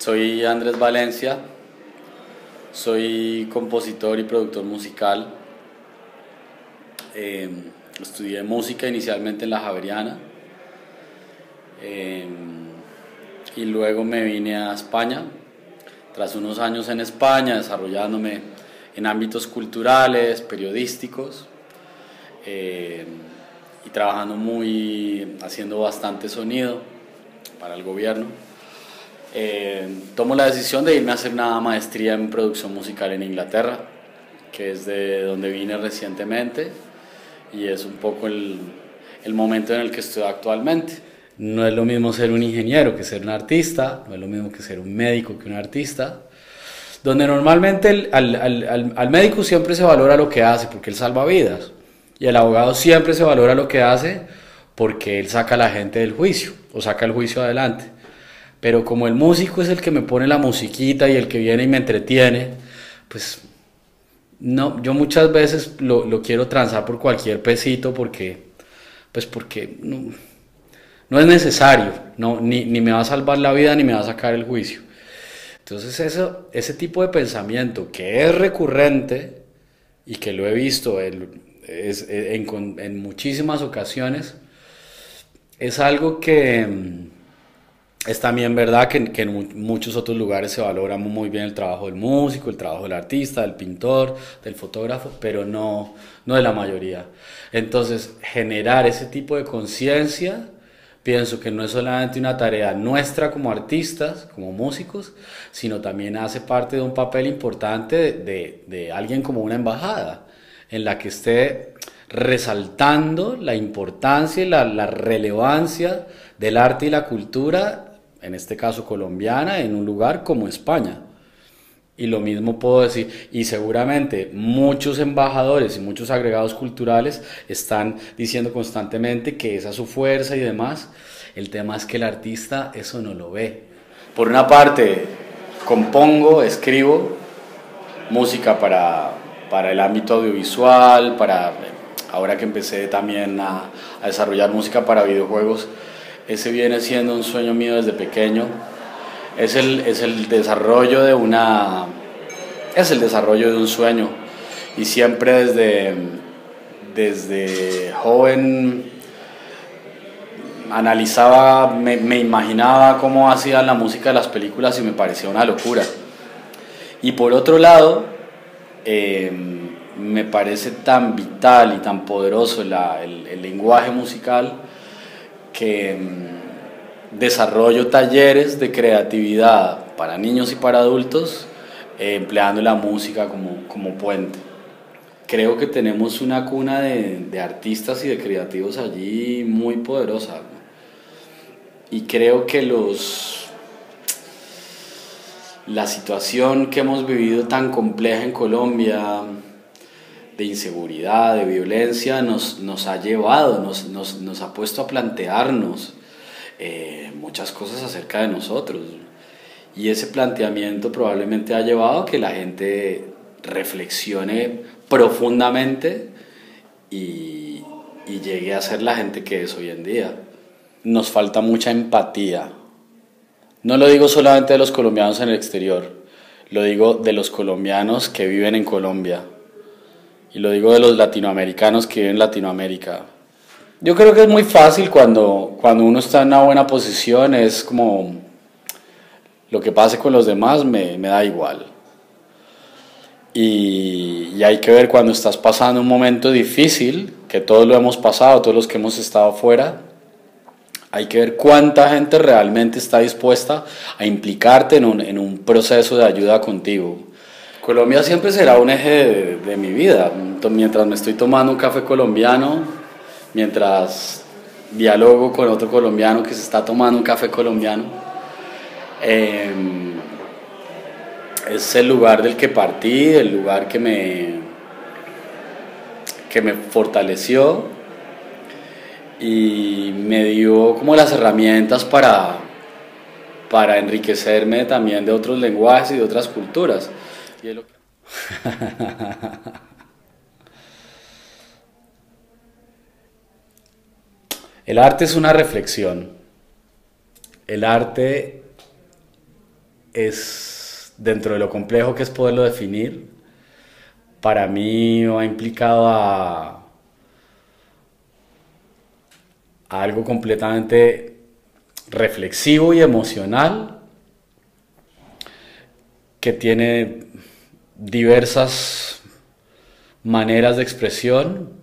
Soy Andrés Valencia, soy compositor y productor musical. Eh, estudié música inicialmente en la Javeriana eh, y luego me vine a España. Tras unos años en España, desarrollándome en ámbitos culturales, periodísticos eh, y trabajando muy, haciendo bastante sonido para el gobierno eh, tomo la decisión de irme a hacer una maestría en producción musical en Inglaterra, que es de donde vine recientemente y es un poco el, el momento en el que estoy actualmente. No es lo mismo ser un ingeniero que ser un artista, no es lo mismo que ser un médico que un artista, donde normalmente al, al, al, médico siempre se valora lo que hace porque él salva vidas y el abogado siempre se valora lo que hace porque él saca a la gente del juicio o saca el juicio adelante. Pero como el músico es el que me pone la musiquita y el que viene y me entretiene, pues no, yo muchas veces lo, lo quiero transar por cualquier pesito porque, pues porque no, no es necesario, no, ni, ni, me va a salvar la vida ni me va a sacar el juicio. Entonces eso, ese tipo de pensamiento que es recurrente y que lo he visto en, en, en muchísimas ocasiones, es algo que es también verdad que, en muchos otros lugares se valora muy bien el trabajo del músico, el trabajo del artista, del pintor, del fotógrafo, pero no, no de la mayoría. Entonces, generar ese tipo de conciencia, pienso que no es solamente una tarea nuestra como artistas, como músicos, sino también hace parte de un papel importante de, de alguien como una embajada, en la que esté resaltando la importancia y la, la relevancia del arte y la cultura en este caso colombiana, en un lugar como España. Y lo mismo puedo decir, y seguramente muchos embajadores y muchos agregados culturales están diciendo constantemente que esa es su fuerza y demás. El tema es que el artista eso no lo ve. Por una parte, compongo, escribo música para, para el ámbito audiovisual, para ahora que empecé también a, a desarrollar música para videojuegos, ese viene siendo un sueño mío desde pequeño. Es el, es el desarrollo de una... Es el desarrollo de un sueño. Y siempre desde, desde joven analizaba, me, imaginaba cómo hacían la música de las películas y me parecía una locura. Y por otro lado, eh, me parece tan vital y tan poderoso el, el lenguaje musical que mm, desarrollo talleres de creatividad para niños y para adultos, eh, empleando la música como, como, puente. Creo que tenemos una cuna de, de, artistas y de creativos allí muy poderosa. Y creo que los, la situación que hemos vivido tan compleja en Colombia, de inseguridad, de violencia, nos, nos ha llevado, nos, nos, nos, ha puesto a plantearnos eh, muchas cosas acerca de nosotros. Y ese planteamiento probablemente ha llevado a que la gente reflexione profundamente y, y llegue a ser la gente que es hoy en día. Nos falta mucha empatía. No lo digo solamente de los colombianos en el exterior, lo digo de los colombianos que viven en Colombia y lo digo de los latinoamericanos que viven en Latinoamérica. Yo creo que es muy fácil cuando, cuando uno está en una buena posición, es como lo que pase con los demás me, me da igual. Y, y, hay que ver cuando estás pasando un momento difícil, que todos lo hemos pasado, todos los que hemos estado fuera, hay que ver cuánta gente realmente está dispuesta a implicarte en un, en un proceso de ayuda contigo. Colombia siempre será un eje de, mi vida. Mientras me estoy tomando un café colombiano, mientras dialogo con otro colombiano que se está tomando un café colombiano, em, es el lugar del que partí, el lugar que me, que me fortaleció y me dio como las herramientas para, para enriquecerme también de otros lenguajes y de otras culturas. El arte es una reflexión. El arte es, dentro de lo complejo que es poderlo definir, para mí ha implicado a, a algo completamente reflexivo y emocional que tiene diversas maneras de expresión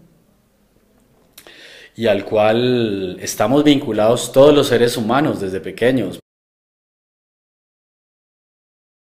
y al cual estamos vinculados todos los seres humanos desde pequeños.